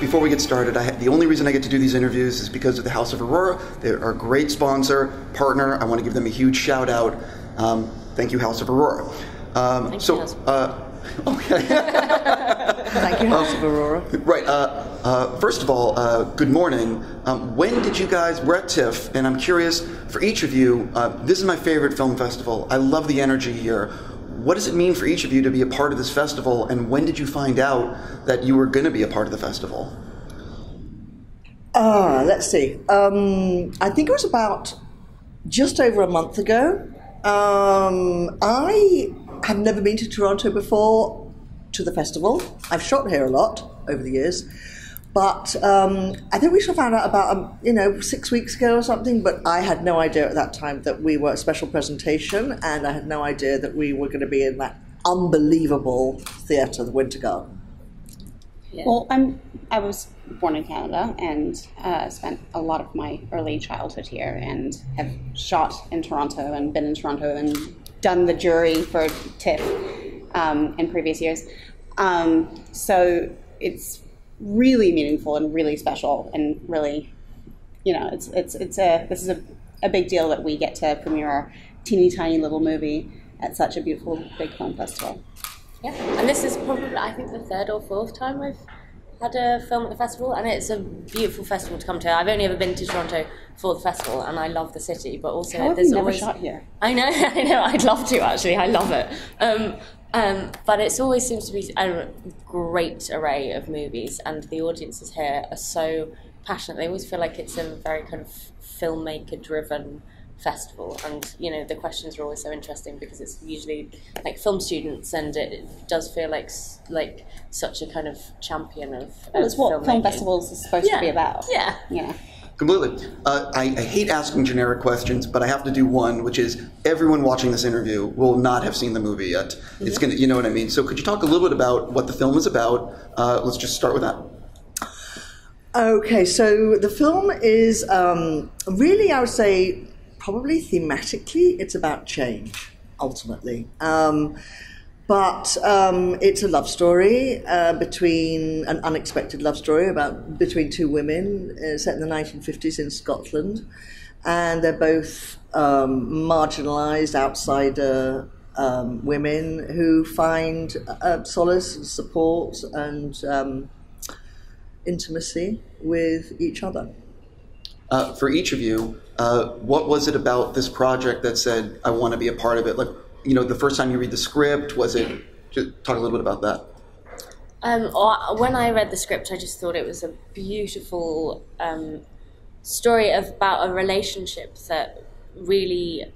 before we get started, I, the only reason I get to do these interviews is because of the House of Aurora. They're our great sponsor, partner. I want to give them a huge shout out. Um, thank you, House of Aurora. Um, Thank so, you, House of uh, okay. Thank you, House of Aurora. Right. Uh, uh, first of all, uh, good morning. Um, when did you guys? We're at TIFF, and I'm curious for each of you. Uh, this is my favorite film festival. I love the energy here. What does it mean for each of you to be a part of this festival, and when did you find out that you were going to be a part of the festival? Ah, let's see. Um, I think it was about just over a month ago. Um, I have never been to Toronto before to the festival. I've shot here a lot over the years, but um, I think we should have found out about um, you know six weeks ago or something. But I had no idea at that time that we were a special presentation, and I had no idea that we were going to be in that unbelievable theatre, the Winter Garden. Yeah. Well, I'm I was born in Canada and uh, spent a lot of my early childhood here, and have shot in Toronto and been in Toronto and done the jury for TIFF um, in previous years. Um, so it's really meaningful and really special and really, you know, it's it's it's a this is a, a big deal that we get to premiere our teeny tiny little movie at such a beautiful big film festival. Yeah, and this is probably I think the third or fourth time we've had a film at the festival, and it's a beautiful festival to come to. I've only ever been to Toronto for the festival, and I love the city, but also How have there's you never always shot here? I know, I know. I'd love to actually. I love it. Um, um, but it always seems to be a great array of movies, and the audiences here are so passionate. They always feel like it's a very kind of filmmaker-driven festival, and you know the questions are always so interesting because it's usually like film students, and it does feel like like such a kind of champion of. Well, of it's what film festivals are supposed to be about. Yeah. Yeah. Completely. Uh, I, I hate asking generic questions, but I have to do one, which is everyone watching this interview will not have seen the movie yet. It's gonna, you know what I mean. So, could you talk a little bit about what the film is about? Uh, let's just start with that. Okay, so the film is um, really, I would say, probably thematically, it's about change, ultimately. Um, but um, it's a love story uh, between an unexpected love story about between two women uh, set in the 1950s in Scotland, and they're both um, marginalised outsider um, women who find uh, solace and support and um, intimacy with each other. Uh, for each of you, uh, what was it about this project that said, I want to be a part of it? Like, you know, the first time you read the script, was it, just talk a little bit about that. Um, when I read the script, I just thought it was a beautiful um, story about a relationship that really,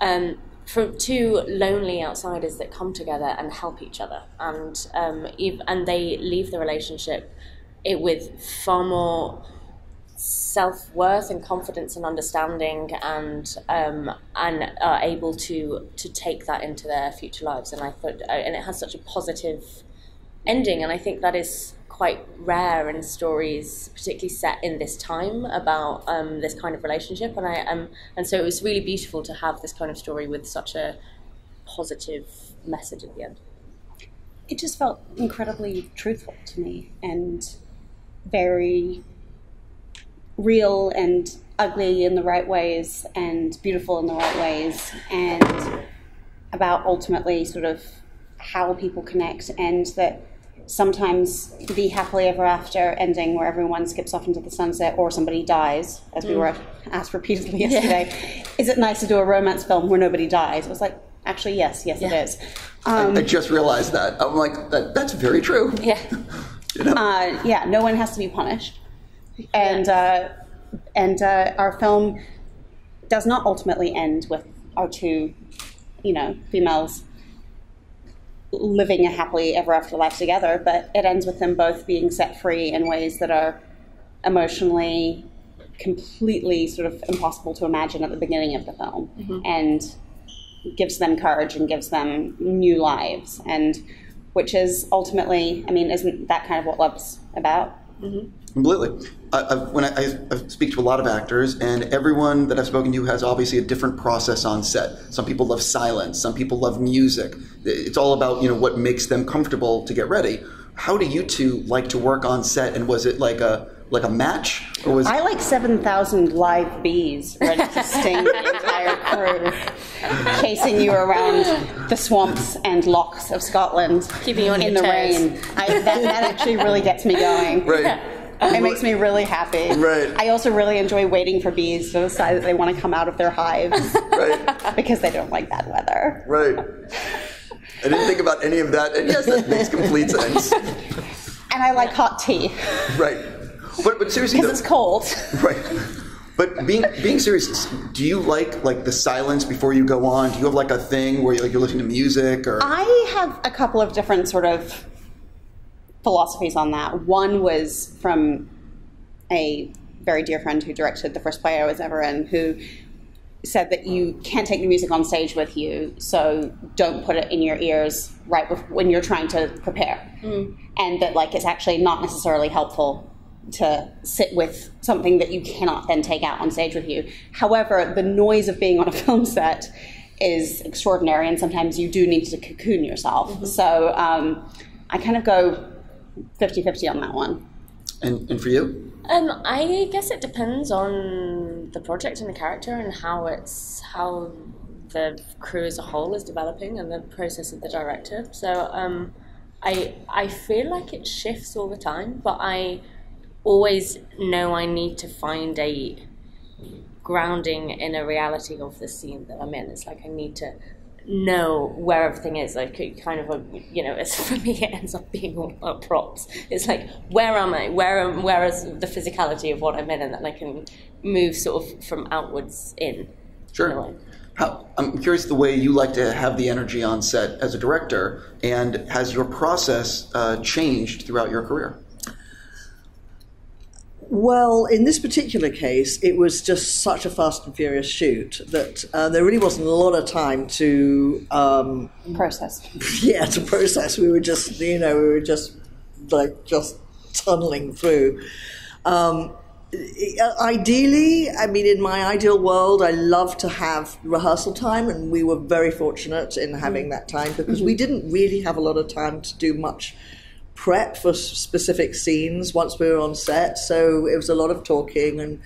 um, from two lonely outsiders that come together and help each other, and um, and they leave the relationship it with far more self worth and confidence and understanding, and um, and are able to to take that into their future lives. And I thought, uh, and it has such a positive ending, and I think that is quite rare in stories, particularly set in this time about um, this kind of relationship. And I um, and so it was really beautiful to have this kind of story with such a positive message at the end. It just felt incredibly truthful to me and very real and ugly in the right ways and beautiful in the right ways and about ultimately sort of how people connect and that sometimes the happily ever after ending where everyone skips off into the sunset or somebody dies as we were asked repeatedly yesterday is it nice to do a romance film where nobody dies it was like actually yes yes it Yeah. is I, I just realized that. I'm like, that, that's very true. Yeah. You know? uh, yeah, no one has to be punished, and uh, and uh, our film does not ultimately end with our two, you know, females living a happily ever after life together, but it ends with them both being set free in ways that are emotionally completely sort of impossible to imagine at the beginning of the film, and gives them courage and gives them new lives. And which is ultimately i mean isn't that kind of what love's about Completely. I, I, when I, I, I speak to a lot of actors, and everyone that I've spoken to has obviously a different process on set. Some people love silence. Some people love music. It's all about you know what makes them comfortable to get ready. how do you two like to work on set? And was it like a like a match, or was I like 7,000 live bees ready to sting the entire crew, chasing you around the swamps and lochs of Scotland Keeping you on in your the toes. rain. I, that, that actually really gets me going. right? It makes me really happy. Right. I also really enjoy waiting for bees to decide that they want to come out of their hives Right, because they don't like bad weather. right. I didn't think about any of that, and yes, that makes complete sense. And I like hot tea Right, but but seriously, because it's cold. right. But being being serious, do you like like the silence before you go on? Do you have like a thing where you're, like you're listening to music or? I have a couple of different sort of philosophies on that. One was from a very dear friend who directed the first play I was ever in, who said that you can't take the music on stage with you, so don't put it in your ears right when you're trying to prepare, and that like it's actually not necessarily helpful to sit with something that you cannot then take out on stage with you. However, the noise of being on a film set is extraordinary, and sometimes you do need to cocoon yourself. So um, I kind of go 50 50 on that one. and and for you? Um, I guess it depends on the project and the character and how it's how the crew as a whole is developing and the process of the director. So um, I I feel like it shifts all the time, but I always know I need to find a grounding in a reality of the scene that I'm in. It's like I need to know where everything is. Like it kind of, a, you know, it's, for me it ends up being all about props. It's like where am I? Where am, where is the physicality of what I'm in, and then I can move sort of from outwards in. in Sure. way. How, I'm curious the way you like to have the energy on set as a director, and has your process uh, changed throughout your career? Well, in this particular case, it was just such a fast and furious shoot that uh, there really wasn't a lot of time to, um, Process. yeah, to process. We were just, you know, we were just like just tunneling through. Um, ideally, I mean, in my ideal world, I love to have rehearsal time, and we were very fortunate in having that time because we didn't really have a lot of time to do much prep for specific scenes once we were on set. So it was a lot of talking and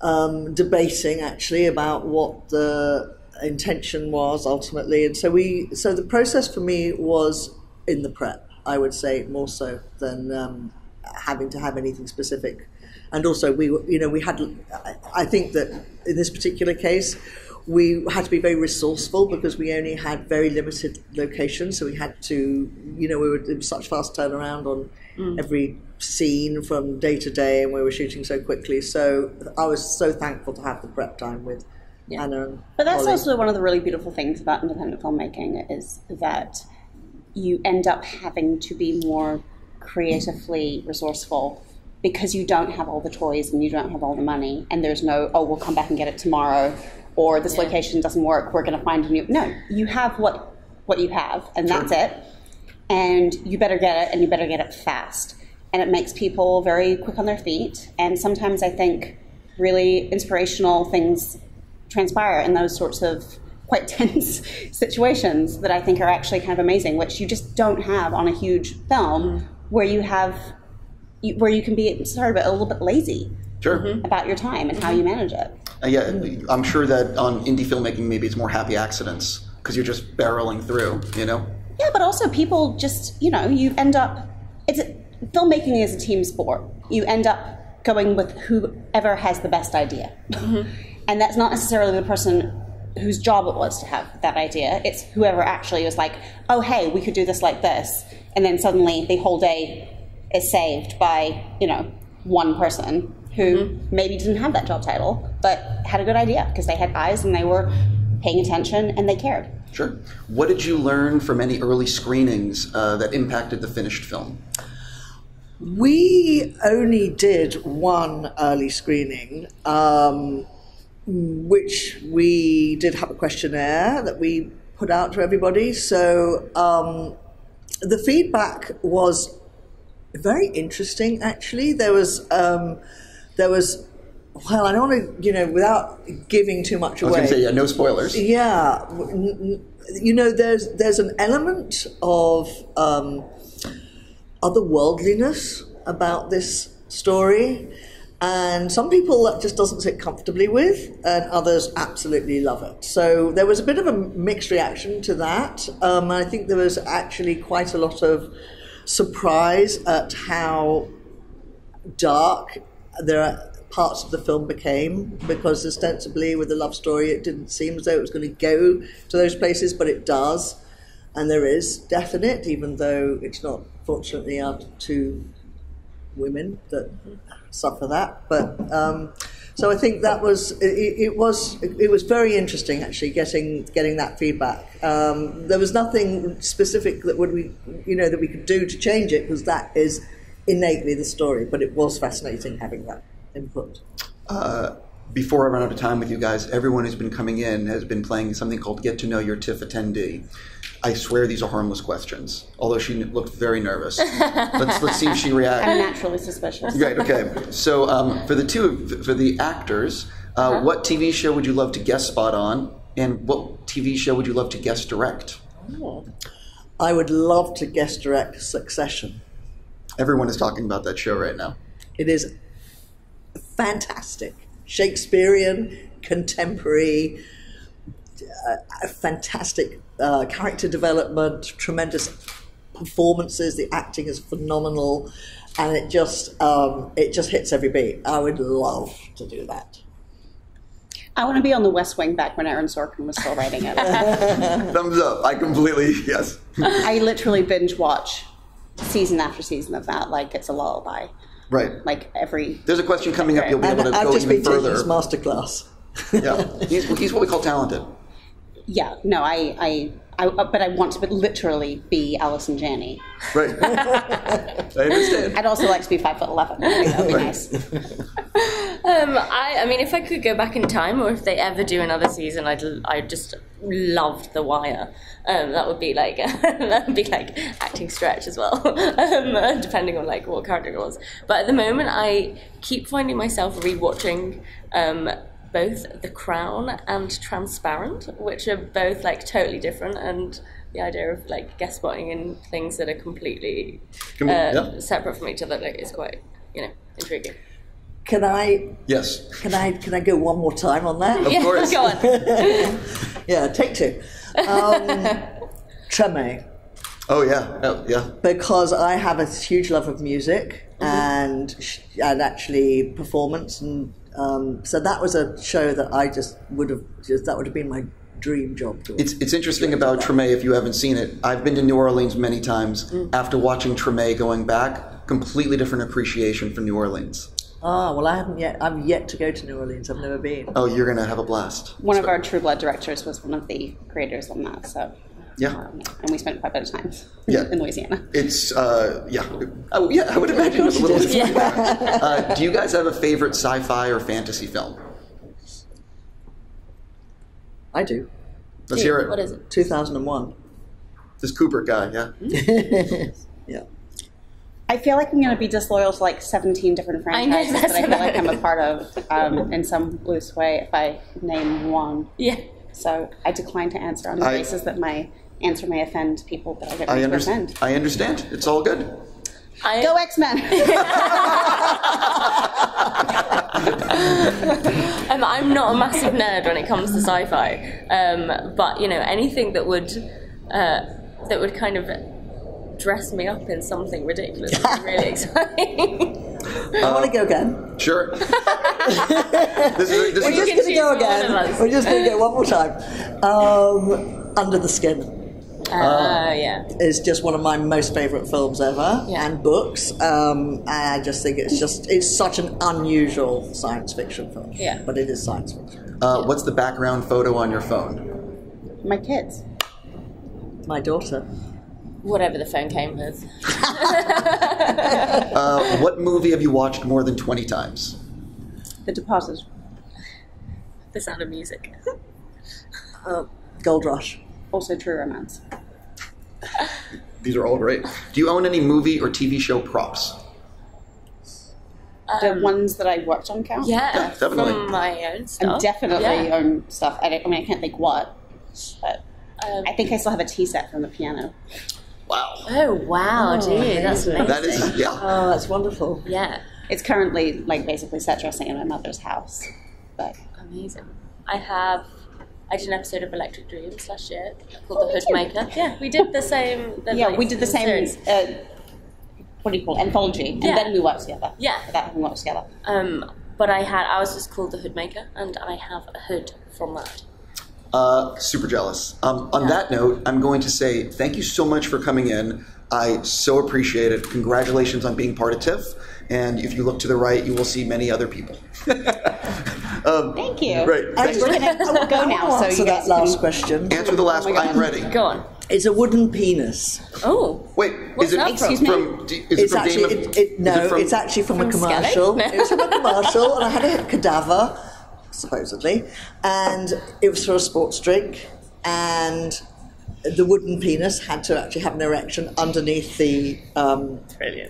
um, debating actually about what the intention was ultimately. And so we, so the process for me was in the prep. I would say more so than um, having to have anything specific. And also, we you know, we had. I- I think that in this particular case, we had to be very resourceful because we only had very limited locations. So we had to, you know, we were in such fast turnaround on mm. every scene from day to day, and we were shooting so quickly. So I was so thankful to have the prep time with Anna. And But that's Holly. also one of the really beautiful things about independent filmmaking is that you end up having to be more creatively resourceful because you don't have all the toys and you don't have all the money and there's no oh we'll come back and get it tomorrow or this location doesn't work we're going to find a new no you have what what you have and that's it. And you better get it and you better get it fast. And it makes people very quick on their feet and sometimes i think really inspirational things transpire in those sorts of quite tense situations that I think are actually kind of amazing, which you just don't have on a huge film mm-hmm. where you have where you can be sorry but a little bit lazy Sure. about your time and how mm-hmm. you manage it. Uh, yeah, I'm sure that on indie filmmaking, maybe it's more happy accidents because you're just barreling through, you know? Yeah, but also people just you know you end up it's filmmaking is a team sport. You end up going with whoever has the best idea, and that's not necessarily the person whose job it was to have that idea. It's whoever actually was like, oh hey, we could do this like this, and then suddenly the whole day is saved by you know one person who maybe didn't have that job title but had a good idea because they had eyes and they were paying attention and they cared. Sure. What did you learn from any early screenings uh, that impacted the finished film? We only did one early screening, um, which we did have a questionnaire that we put out to everybody. So um, the feedback was very interesting. Actually, there was um, there was well, I don't want to you know without giving too much away. I was going to say, yeah, no spoilers. Yeah, you know, there's there's an element of um, otherworldliness about this story. And some people that just doesn't sit comfortably with, and others absolutely love it. So there was a bit of a mixed reaction to that. Um, I think there was actually quite a lot of surprise at how dark there are parts of the film became because ostensibly with the love story it didn't seem as though it was going to go to those places but it does. And there is death in it even though it's not fortunately our two women that suffer that. But um, so I think that was it, it was it was very interesting actually getting getting that feedback. Um, there was nothing specific that would we you know that we could do to change it because that is innately the story but it was fascinating having that input. Uh, before I run out of time with you guys, everyone who's been coming in has been playing something called Get to Know Your TIFF attendee. I swear these are harmless questions, although she looked very nervous. let's, let's see if she reacts. I'm naturally suspicious. Right, okay. So for the two, for the actors, uh, uh-huh. what TV show would you love to guest spot on, and what TV show would you love to guest direct? Oh. I would love to guest direct Succession. Everyone is talking about that show right now. It is fantastic. Shakespearean, contemporary, uh, fantastic uh, character development, tremendous performances. The acting is phenomenal, and it just um, it just hits every beat. I would love to do that. I want to be on the West Wing back when Aaron Sorkin was still writing it. Thumbs up. I completely yes. I literally binge watch season after season of that like it's a lullaby. Right. Like every. There's a question coming up. You'll be able to I've go even further. His masterclass. yeah, he's, he's what we call talented. Yeah. No, I, I, I, but I want to literally be Allison Janney. Right. I understand. I'd also like to be five foot eleven. That would be nice. Um, I, I mean, if I could go back in time, or if they ever do another season, I'd, I'd just loved The Wire. Um, that would be like that would be like acting stretch as well, um, depending on like what character it was. But at the moment, I keep finding myself rewatching um, both The Crown and Transparent, which are both like totally different and the idea of like guest spotting in things that are completely uh, yeah. separate from each other like, is quite you know intriguing. Can I? Yes. Can I? Can I go one more time on that? Of yeah, course. Go on. yeah, take two. Um, Treme. Oh yeah, oh, yeah. Because I have a huge love of music mm-hmm. and and actually performance, and um, so that was a show that I just would have just that would have been my dream job. To it's it's interesting about Treme if you haven't seen it. I've been to New Orleans many times. Mm. After watching Treme going back, completely different appreciation for New Orleans. Oh well, I haven't yet. I'm yet to go to New Orleans. I've never been. Oh, you're gonna have a blast. One so. of our True Blood directors was one of the creators on that. So yeah, um, and we spent quite a bit of time. Yeah. in Louisiana. It's uh, yeah, oh yeah. I would imagine it was a little. yeah. uh, do you guys have a favorite sci-fi or fantasy film? I do. Let's hear it. What is it? 2001. This Kubrick guy, yeah. yeah. I feel like I'm going to be disloyal to like 17 different franchises I that I feel like I'm a part of um, in some loose way if I name one. Yeah. So I decline to answer on the I, basis that my answer may offend people that I don't I under- offend. I understand. It's all good. I, Go X Men! um, I'm not a massive nerd when it comes to sci-fi, um, but you know anything that would uh, that would kind of dress me up in something ridiculous. It's really exciting. I want to go again. Sure. this is, this We're just going to go again. We're just going to go one more time. Um, Under the Skin. Uh, uh, yeah. It's just one of my most favourite films ever, yeah. and books. Um, I just think it's just it's such an unusual science fiction film. Yeah. But it is science fiction. Uh, what's the background photo on your phone? My kids. My daughter whatever the phone came with. uh, what movie have you watched more than 20 times? The Deposit. The Sound of Music. uh, Gold Rush. Also True Romance. These are all great. Do you own any movie or TV show props? the um, ones that I worked on count? Yeah, yeah definitely. From my own stuff. I definitely yeah. own stuff. I, I, mean, I can't think what, but um, I think I still have a tea set from the piano. Wow. Oh wow, Oh, dude, that's amazing. amazing. That is, yeah. Oh, that's wonderful. yeah, It's currently like basically set dressing in my mother's house. But amazing. I have. I did an episode of Electric Dreams last year called Oh, The we did. Hoodmaker. Yeah, we did the same. The, yeah, like, we did the same. series. Uh, what do you call it? Anthology, and Yeah. then we worked together. Yeah. Without having worked together. Um, but I had. I was just called The Hoodmaker, and I have a hood from that. Uh, super jealous. Um, on Yeah. that note, I'm going to say thank you so much for coming in. I so appreciate it. Congratulations on being part of TIFF. And if you look to the right, you will see many other people. um, Thank you. Right. I Thanks. We're gonna go now, so answer you that last can- question. Answer the last Oh one. my I am ready. Go on. It's a wooden penis. Oh, Wait, What's is it that from? Excuse me? from? d- Is It's it from actually Game of? it, it, is no, it from- it's actually from, a From Skellig? commercial. No. It was from a commercial, and I had a cadaver, supposedly, and it was for a sports drink, and the wooden penis had to actually have an erection underneath the um,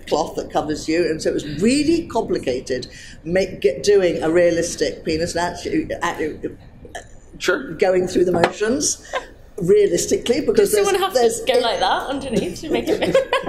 cloth that covers you, and so it was really complicated make, get, doing a realistic penis. And actually, actually Sure. going through the motions realistically because does someone there's, have to there's go like that underneath to make it?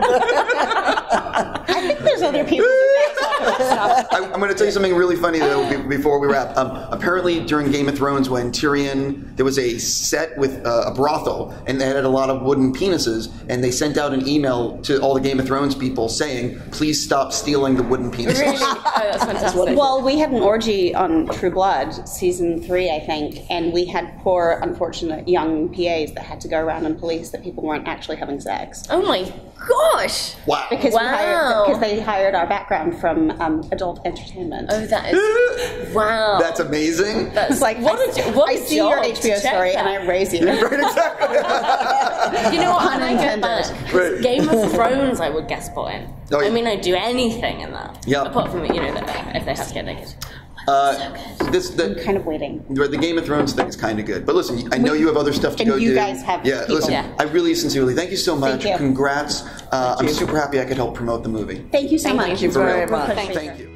I think there's other people that talk about stuff. I, I'm going to tell you something really funny though before we wrap. Um, apparently, during Game of Thrones, when Tyrion there was a set with uh, a brothel, and they had a lot of wooden penises, and they sent out an email to all the Game of Thrones people saying, "Please stop stealing the wooden penises." really? Oh, that's fantastic. Well, we had an orgy on True Blood, season three, I think, and we had poor, unfortunate young PAs that had to go around and police that people weren't actually having sex. oh my gosh. Wow. Because, we hired, Wow. because they hired our background from um, adult entertainment. Oh, that is wow. That's amazing. That's It's like, what I, a, what I a see your job to HBO story that. and I raise you. right, exactly. You know what? Pun I get intended. Right. Game of Thrones, I would guess, put in. Oh, yeah. I mean, I'd do anything in that. Yeah. Apart from you know, the, if they have to get naked. Uh, this the, kind of waiting. the the Game of Thrones thing is kind of good, but listen, I know you have other stuff to and go you do. guys have yeah. people. Listen, Yeah. I really sincerely thank you so much. you. Congrats. Uh, I'm super happy I could help promote the movie. Thank you so Thank much. you For very much. Thank you.